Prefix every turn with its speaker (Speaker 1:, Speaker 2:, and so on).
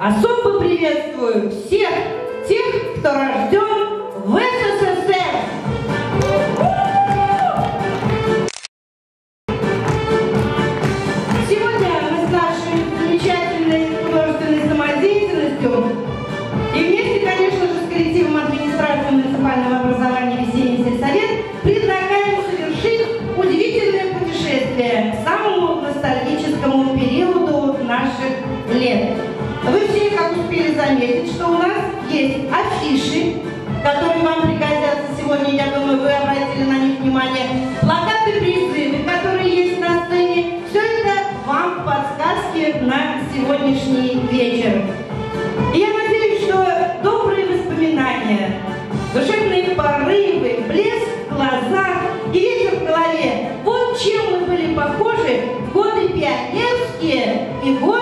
Speaker 1: Особо приветствую всех тех, кто рожден в СССР. Сегодня мы с нашей замечательной художественной самодеятельностью и вместе, конечно же, с коллективом администрации муниципального образования «Весенний сельсовет» предлагаем совершить удивительное путешествие к самому ностальгическому периоду наших лет. Успели заметить, что у нас есть афиши, которые вам пригодятся сегодня, я думаю, вы обратили на них внимание, плакаты призывы, которые есть на сцене. Все это вам подсказки на сегодняшний вечер. И я надеюсь, что добрые воспоминания, душевные порывы, блеск в глазах и ветер в голове. Вот чем мы были похожи в годы пионерские и годы